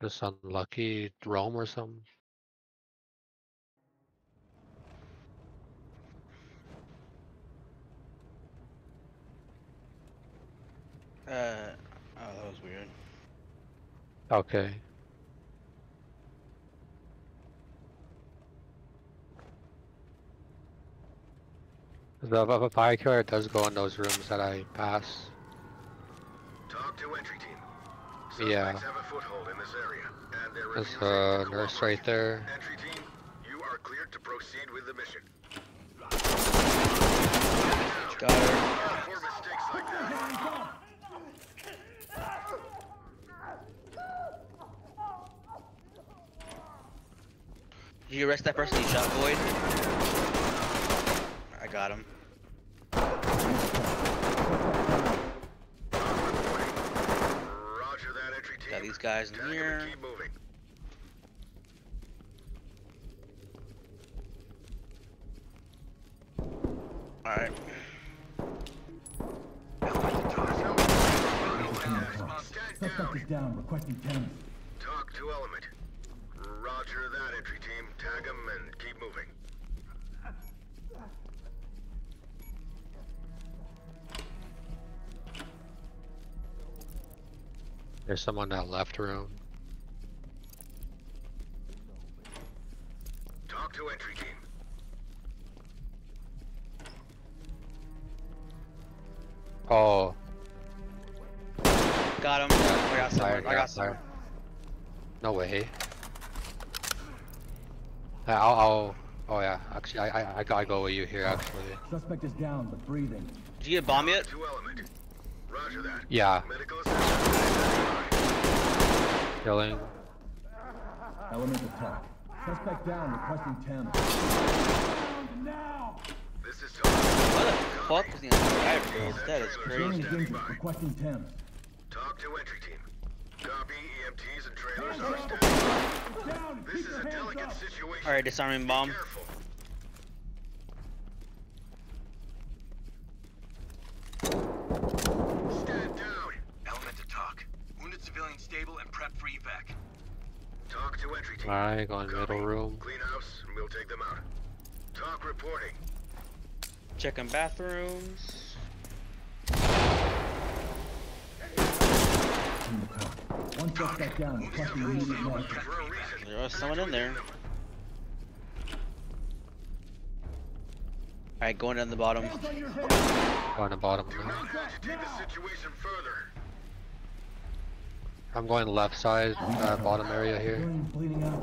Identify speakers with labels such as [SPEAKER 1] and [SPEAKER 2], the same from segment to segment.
[SPEAKER 1] Just unlucky Rome or something.
[SPEAKER 2] Uh, oh, that was weird.
[SPEAKER 1] Okay. The v- v- fire killer does go in those rooms that I pass.
[SPEAKER 3] TOC to entry team.
[SPEAKER 1] Yeah.
[SPEAKER 3] Suspects have a foothold in this area, and they're
[SPEAKER 1] There's a nurse right there.
[SPEAKER 3] Entry team, you are cleared to proceed with the mission.
[SPEAKER 2] Got her.
[SPEAKER 3] For mistakes like that,
[SPEAKER 2] Did you arrest that person you shot, Void? I got him.
[SPEAKER 3] Roger that entry team.
[SPEAKER 2] Got these guys in here.
[SPEAKER 3] keep moving.
[SPEAKER 2] Alright.
[SPEAKER 4] Suspect
[SPEAKER 3] down.
[SPEAKER 4] requesting Thames.
[SPEAKER 3] TOC to element. Roger that entry team. Tag them
[SPEAKER 1] There's someone in that left room.
[SPEAKER 3] TOC to entry team.
[SPEAKER 1] Oh,
[SPEAKER 2] Got him. I got
[SPEAKER 1] fire,
[SPEAKER 2] someone. I got someone.
[SPEAKER 1] fire. No way. I'll, I'll, oh yeah, actually, I, I, I gotta go with you here, actually.
[SPEAKER 4] Suspect is down, but breathing.
[SPEAKER 2] Did you get bomb yet?
[SPEAKER 3] To element. Roger that.
[SPEAKER 1] Yeah, killing.
[SPEAKER 4] Element attack. Suspect down, requesting Thames. Now!
[SPEAKER 3] This is
[SPEAKER 2] What the fuck is the entire field? That is crazy.
[SPEAKER 4] requesting Thames.
[SPEAKER 3] TOC to entry team. Copy. EMTs and trailers are standing.
[SPEAKER 4] Down!
[SPEAKER 3] This is a delicate situation.
[SPEAKER 2] Alright, disarming bomb.
[SPEAKER 3] Careful. Stand down. Element to TOC. Wounded civilian stable and prep for evac. TOC to entry team.
[SPEAKER 1] Alright, going
[SPEAKER 3] Copy.
[SPEAKER 1] middle room.
[SPEAKER 3] Clean house, and we'll take them out. TOC reporting.
[SPEAKER 2] Checking bathrooms.
[SPEAKER 4] In the car. One suspect down, requesting immediate medical.
[SPEAKER 3] For a reason.
[SPEAKER 2] There was someone in there. Alright, going down the bottom.
[SPEAKER 1] Going to bottom
[SPEAKER 3] Do
[SPEAKER 1] now.
[SPEAKER 3] not agitate the situation further.
[SPEAKER 1] I'm going left side, uh, bottom area here.
[SPEAKER 4] Civilian bleeding out.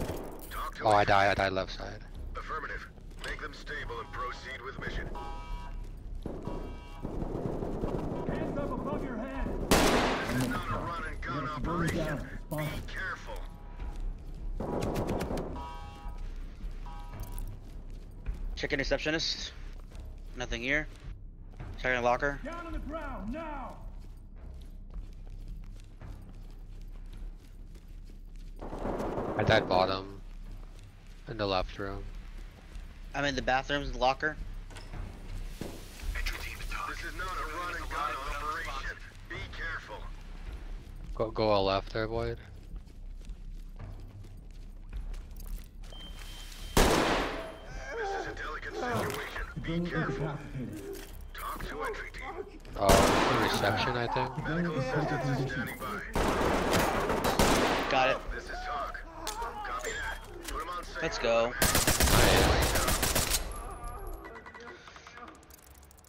[SPEAKER 3] TOC to
[SPEAKER 1] Oh, I die, I die left side.
[SPEAKER 3] Affirmative. Make them stable and proceed with mission.
[SPEAKER 4] Hands up above your head!
[SPEAKER 3] This is not a run and gun
[SPEAKER 4] Civilian down,
[SPEAKER 3] operation. Be careful.
[SPEAKER 2] Checking receptionist. Nothing here. Checking locker.
[SPEAKER 4] Down on the ground, now!
[SPEAKER 1] I died bottom. In the left room.
[SPEAKER 2] I'm in the bathrooms, locker.
[SPEAKER 3] Entry team to TOC. This is not a run and gun operation. Be careful.
[SPEAKER 1] Go, go all left there, Void.
[SPEAKER 3] This is a delicate situation. Be careful.
[SPEAKER 4] incapacitated.
[SPEAKER 3] TOC to entry team.
[SPEAKER 1] Oh, the reception, I think.
[SPEAKER 3] Medical assistance is standing by.
[SPEAKER 2] Got it.
[SPEAKER 3] This is TOC. Copy that. Put 'em on safe.
[SPEAKER 2] Let's go.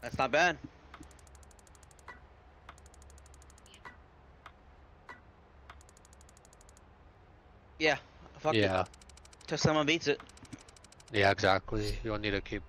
[SPEAKER 2] That's not bad. Yeah. Fuck it.
[SPEAKER 1] Yeah,
[SPEAKER 2] Till someone beats it.
[SPEAKER 1] yeah, exactly. You don't need to keep